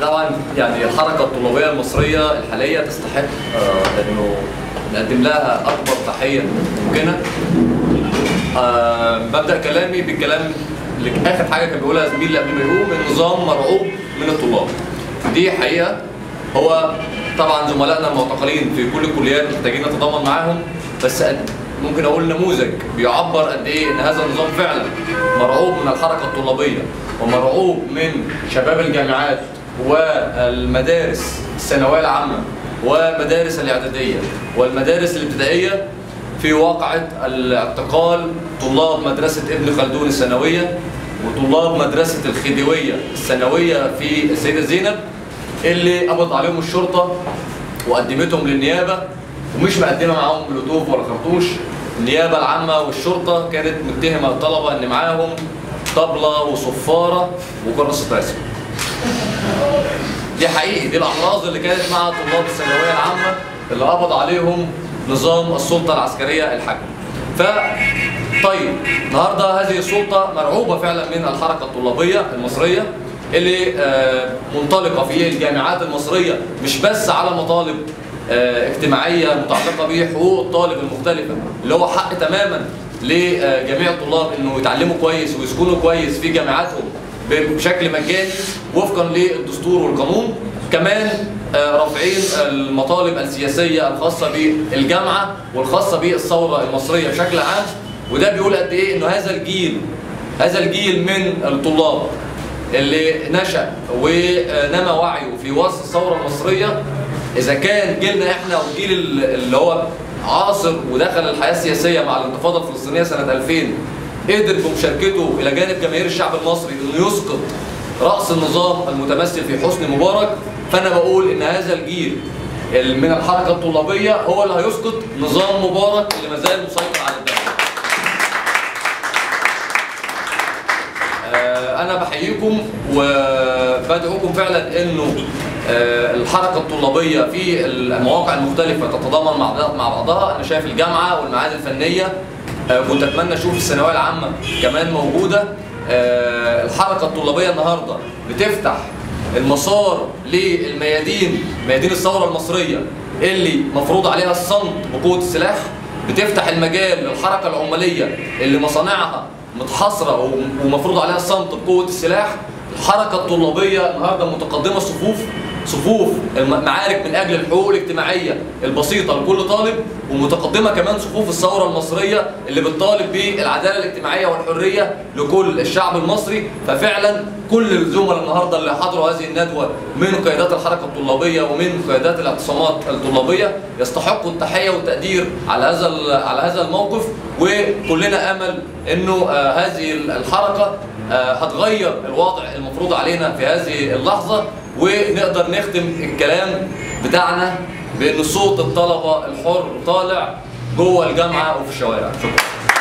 طبعا يعني الحركة الطلابية المصرية الحالية تستحق آه، إنه نقدم لها أكبر تحية ممكنة. آه، ببدا كلامي بالكلام اللي آخر حاجة كان بيقولها زميلي قبل ما يقوم النظام مرعوب من الطلاب. دي حقيقة. هو طبعا زملائنا المعتقلين في كل الكليات محتاجين نتضامن معاهم بس ممكن أقول نموذج بيعبر قد إيه إن هذا النظام فعلا مرعوب من الحركة الطلابية ومرعوب من شباب الجامعات والمدارس الثانوية العامة والمدارس الإعدادية والمدارس الابتدائية في واقعة الاعتقال طلاب مدرسة ابن خلدون الثانوية وطلاب مدرسة الخديوية الثانوية في السيدة زينب اللي قبض عليهم الشرطة وقدمتهم للنيابة ومش مقدمة معاهم بلوتوف ولا خرطوش النيابة العامة والشرطة كانت متهمة الطلبة إن معاهم طبلة وصفارة وكراسة رسم دي حقيقي دي الأحراز اللي كانت مع طلاب الثانوية العامة اللي قبض عليهم نظام السلطة العسكرية الحاكمه. ف طيب النهارده هذه السلطة مرعوبة فعلا من الحركة الطلابية المصرية اللي آه، منطلقة في الجامعات المصرية مش بس على مطالب آه، اجتماعية متعلقة بحقوق الطالب المختلفة اللي هو حق تماما لجميع الطلاب إنه يتعلموا كويس ويسكنوا كويس في جامعاتهم بشكل مجاني وفقا للدستور والقانون. كمان آه، رافعين المطالب السياسية الخاصة بالجامعة والخاصة بالثورة المصرية بشكل عام. وده بيقول قد إيه؟ إنه هذا الجيل هذا الجيل من الطلاب اللي نشأ ونمى وعيه في وسط الثورة المصرية. إذا كان جيلنا إحنا والجيل اللي هو عاصر ودخل الحياة السياسية مع الانتفاضة الفلسطينية سنة 2000 قدر بمشاركته إلى جانب جماهير الشعب المصري إنه يسقط رأس النظام المتمثل في حسني مبارك فأنا بقول إن هذا الجيل ال- من الحركة الطلابية هو اللي هيسقط نظام مبارك اللي ما زال مسيطر على الدولة. آه، أنا بحييكم وبدعوكم فعلا إنه آه، الحركة الطلابية في المواقع المختلفة تتضامن مع بعض- مع بعضها أنا شايف الجامعة والمعاهد الفنية كنت أتمنى أشوف الثانوية العامة كمان موجودة. آه، الحركة الطلابية النهارده بتفتح المسار للميادين ميادين الثورة المصرية اللي مفروض عليها الصمت بقوة السلاح. بتفتح المجال للحركة العمالية اللي مصانعها متحاصرة وم- ومفروض عليها الصمت بقوة السلاح. الحركة الطلابية النهارده متقدمة صفوف صفوف المعارك من أجل الحقوق الاجتماعية البسيطة لكل طالب ومتقدمة كمان صفوف الثورة المصرية اللي بتطالب بالعداله الاجتماعية والحرية لكل الشعب المصري. ففعلا كل الزملاء النهارده اللي حضروا هذه الندوة من قيادات الحركة الطلابية ومن قيادات الاعتصامات الطلابية يستحقوا التحية والتقدير على هذا على هذا الموقف. وكلنا آمل إنه آه، هذه الحركة آه، هتغير الوضع المفروض علينا في هذه اللحظة. ونقدر نختم الكلام بتاعنا بأن صوت الطلبة الحر طالع جوه الجامعة وفي الشوارع. شكرا.